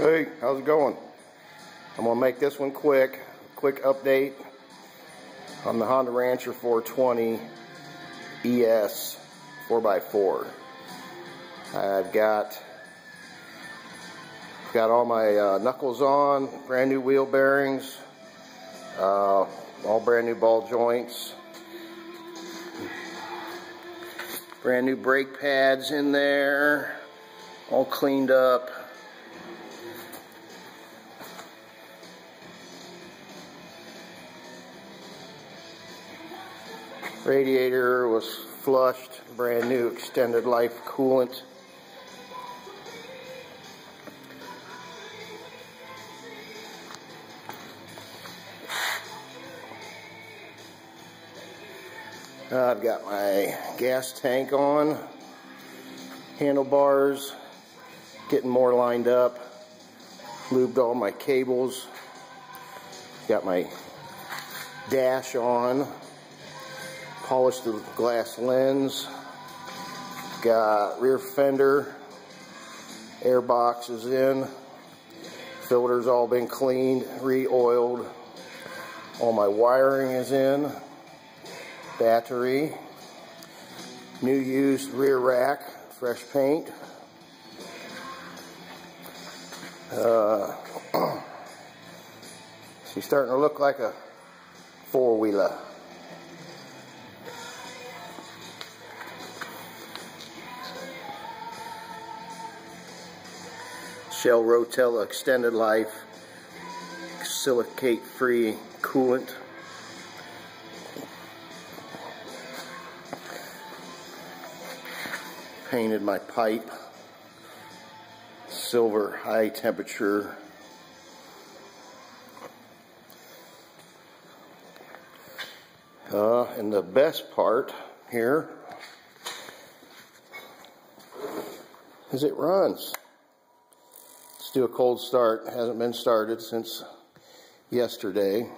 Hey, how's it going? I'm gonna make this one quick. Quick update on the Honda Rancher 420 ES 4x4. I've got got all my uh, knuckles on, brand new wheel bearings, uh, all brand new ball joints, brand new brake pads in there, all cleaned up. Radiator was flushed, brand new extended life coolant. I've got my gas tank on, handlebars, getting more lined up, lubed all my cables, got my dash on, polished the glass lens, got rear fender, air box is in, filters all been cleaned, re-oiled, all my wiring is in, battery, new used rear rack, fresh paint. Uh, she's starting to look like a four-wheeler. Shell Rotella Extended Life silicate free coolant. Painted my pipe. Silver high temperature. Uh, and the best part here is it runs. Let's do a cold start. It hasn't been started since yesterday.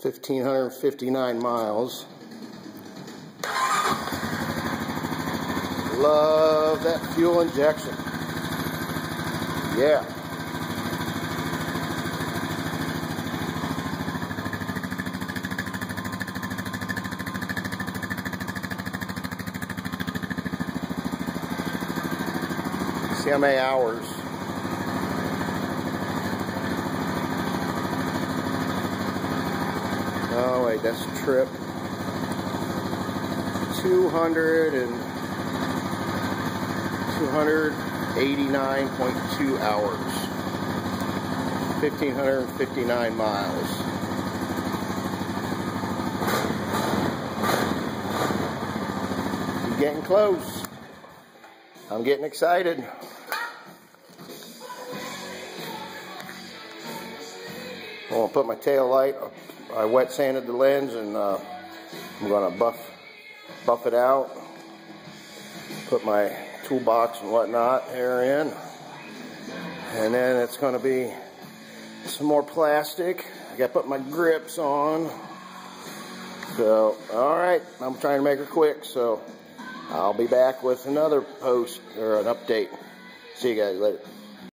1,559 miles. Love that fuel injection. Yeah. Many hours. Oh wait, that's a trip. 200 and 289.2 hours. 1,559 miles. Getting close. I'm getting excited. I'm gonna put my tail light. I wet sanded the lens and uh, I'm gonna buff buff it out. Put my toolbox and whatnot here in, and then it's gonna be some more plastic. I gotta put my grips on. So, all right, I'm trying to make her quick. So, I'll be back with another post or an update. See you guys later.